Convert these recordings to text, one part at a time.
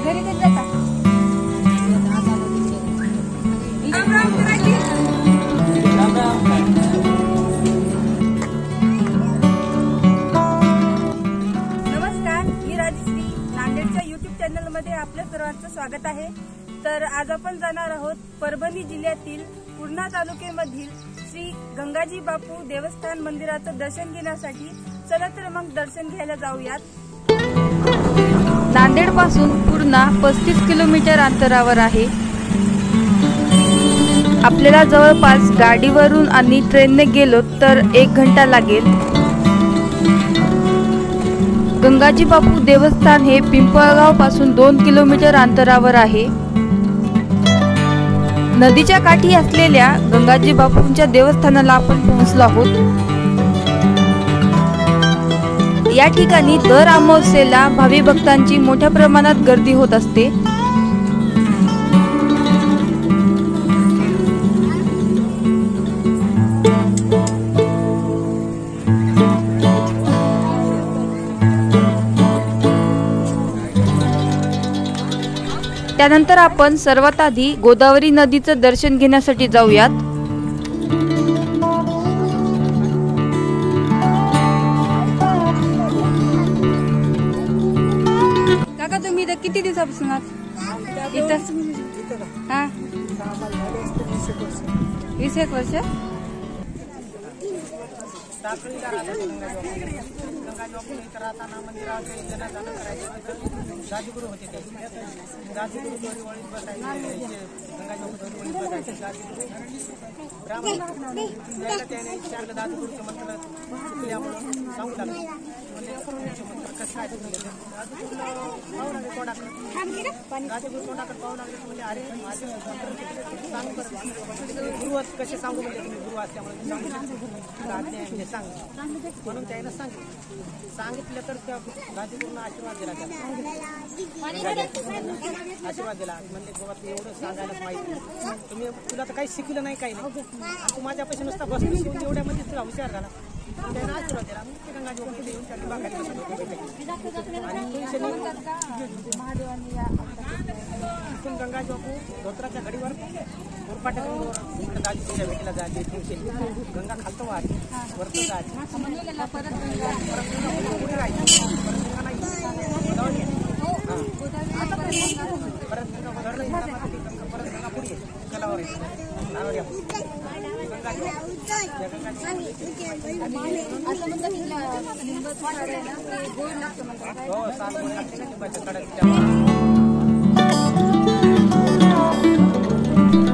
घरी कधी जाता. नमस्कार मी राजश्री. नांदेडच्या युट्यूब चॅनलमध्ये आपल्या सर्वांचं स्वागत आहे. तर आज आपण जाणार आहोत परभणी जिल्ह्यातील पूर्णा तालुक्यामधील श्री गंगाजी बापू देवस्थान मंदिराचं दर्शन घेण्यासाठी. चला तर मग दर्शन घ्यायला जाऊयात. नांदेडपासून पूर्णा पस्तीस किलोमीटर अंतरावर आहे. आपल्याला जवळपास गाडीवरून आणि ट्रेनने गेलो तर एक घंटा लागेल. गंगाजी बापू देवस्थान हे पिंपळगावपासून दोन किलोमीटर अंतरावर आहे. नदीच्या काठी असलेल्या गंगाजी बापूंच्या देवस्थानाला आपण पोहोचलो आहोत. या ठिकाणी दर अमावस्येला भावी भक्तांची मोठ्या प्रमाणात गर्दी होत असते. त्यानंतर आपण सर्वात आधी गोदावरी नदीचं दर्शन घेण्यासाठी जाऊयात. किती दिवसापासून आहात इथं हा वीस एक वर्ष राजगुरू होते ते राजगुरू दोरी बसायचे गंगाजोग दोरी बसायचे राजगुरू ब्राह्मण त्याला त्याने विचारलं राजगुरूचे मंत्र शिकल्यामुळं सांगू म्हणजे तुमचे कसं अरे कसे सांगू म्हणजे तुम्ही गुरु असल्यामुळे सांगू म्हणजे सांग म्हणून त्यानं सांगितलं सांगितलं तर त्या राजगुरूंना आशीर्वाद दिला त्याला आशीर्वाद दिला म्हणजे बाबा तू एवढं सांगायला माहिती तुम्ही तुला तर काही शिकलं नाही काही नाही. तू माझ्यापाशी नुसता बसून शिवून एवढ्यामध्ये तुला हुशार झाला. आणि गंगा इथून गंगा धोत्राच्या घडीवर उरपाट्यावर भेटीला जायचे तीनशे गंगा खालतो वाहते वरतो जायचे परत पुढे राहायची परत गंगा नाही गोदावरी आहे. परत गंगा परत गंगा पुढे आहे.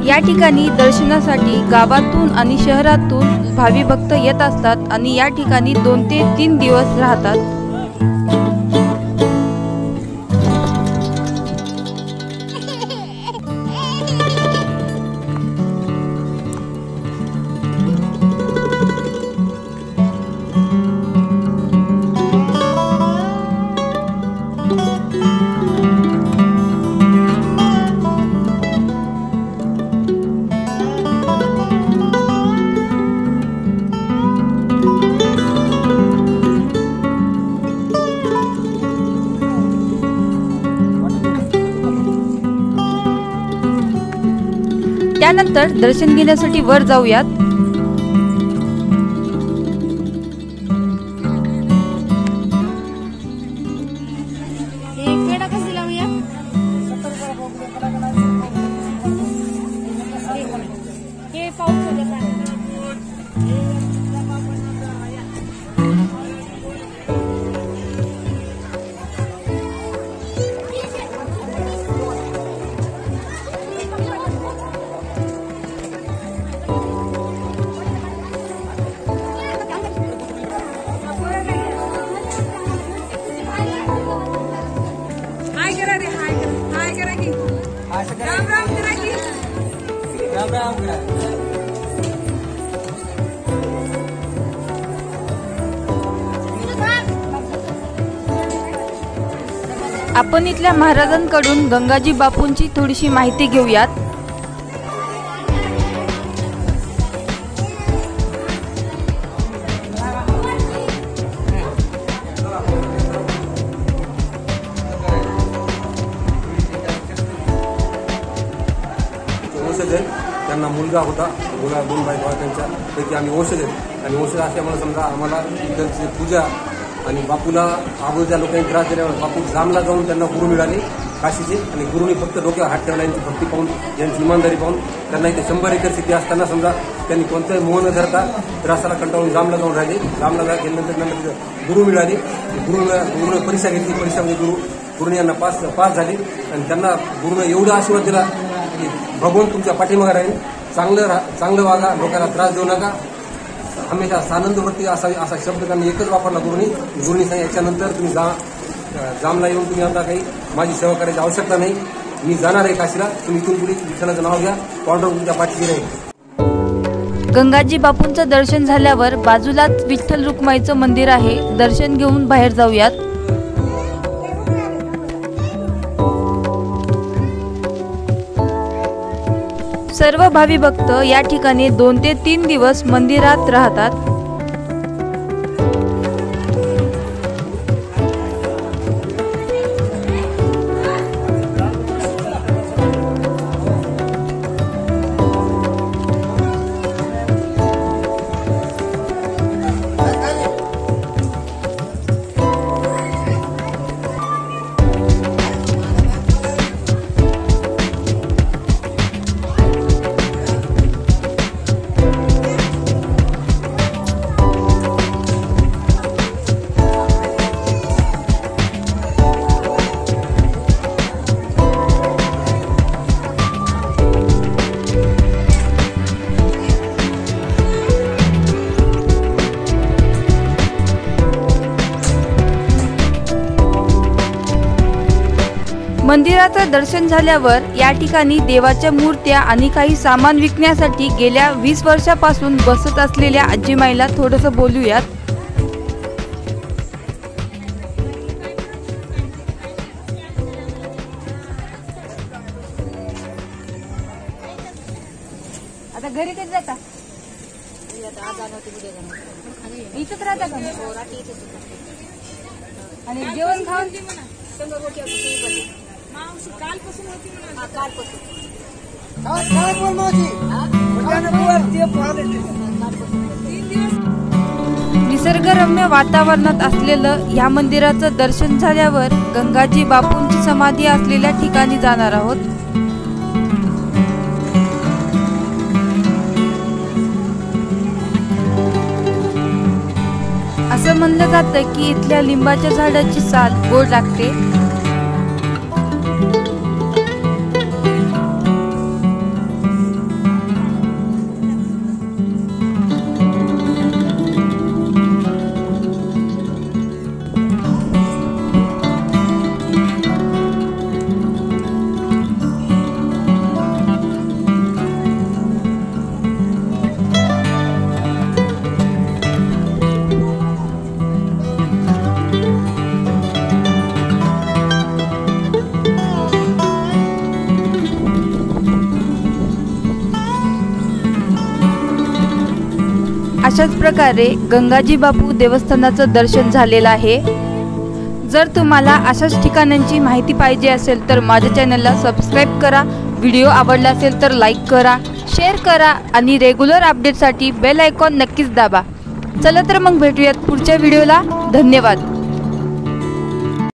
या ठिकाणी दर्शनासाठी गावातून आणि शहरातून भावी भक्त येत असतात आणि या ठिकाणी दोन ते तीन दिवस राहतात. त्यानंतर दर्शन घेण्यासाठी वर जाऊयात. राम राम राम राम आपण इथल्या महाराजांकडून गंगाजी बापूंची थोडीशी माहिती घेऊयात. वंशज आहेत. त्यांना मुलगा होता मुला दोन बायका त्यांच्या. पैकी आम्ही औषध आहेत. आणि वंशज असल्यामुळे समजा आम्हाला त्यांची पूजा आणि बापूला अगोदरच्या लोकांनी त्रास दिल्यामुळे बापू जामला जाऊन त्यांना गुरु मिळाले काशीचे. आणि गुरुनी फक्त डोक्यावर हात ठेवला यांची भक्ती पाहून यांची इमानदारी पाहून. त्यांना इथे शंभर एकर शेती असताना समजा त्यांनी कोणताही मोह न धरता त्रासाला कंटाळून जामला जाऊन राहिले. जामला जा- गेल्यानंतर त्यांना तिथं गुरु मिळाले. गुरु गुरुनं परीक्षा घेतली. परीक्षामध्ये म्हणजे गुरु गुरुने यांना पास पास झाले. आणि त्यांना गुरुनं एवढा आशीर्वाद दिला. की भगवान तुमच्या पाठीमागे राहील. चांगलं रा- चांगलं वागा लोकांना त्रास देऊ नका. हमेशा सानंदवरती असा असा शब्द त्यांनी एकच वापरला गुरुनी. गुरुनी सांग याच्यानंतर तुम्ही जा जामला येऊन तुम्ही आता काही माझी सेवा करायची आवश्यकता नाही. मी जाणार आहे काशीला. तुम्ही इथून पुढे विठ्ठलाचं नाव घ्या. पावडर तुमच्या पाठीशी राहील. गंगाजी बापूंचं दर्शन झाल्यावर बाजूलाच विठ्ठल रुक्माईचं मंदिर आहे. दर्शन घेऊन बाहेर जाऊयात. सर्व भावी भक्त या ठिकाणी दोन ते तीन दिवस मंदिरात राहतात. मंदिराचं दर्शन झाल्यावर या ठिकाणी देवाच्या मूर्त्या आणि काही सामान विकण्यासाठी गेल्या वीस वर्षापासून बसत असलेल्या आजीमाईला थोडंसं बोलूयात. आता घरी कधी जाता? इथंच राहता का? आणि जेवण खाऊन? निसर्गरम्य वातावरणात असलेलं या मंदिराचं दर्शन झाल्यावर गंगाजी बापूंची समाधी असलेल्या ठिकाणी जाणार आहोत. असं म्हणलं जातं की इथल्या लिंबाच्या झाडाची साल गोड लागते. अशाच प्रकारे गंगाजी बापू देवस्थानाचं दर्शन झालेलं आहे. जर तुम्हाला अशाच ठिकाणांची माहिती पाहिजे असेल तर माझ्या चॅनलला सबस्क्राईब करा. व्हिडिओ आवडला असेल तर लाईक करा शेअर करा आणि रेग्युलर अपडेटसाठी बेल आयकॉन नक्कीच दाबा. चला तर मग भेटूयात पुढच्या व्हिडिओला. धन्यवाद.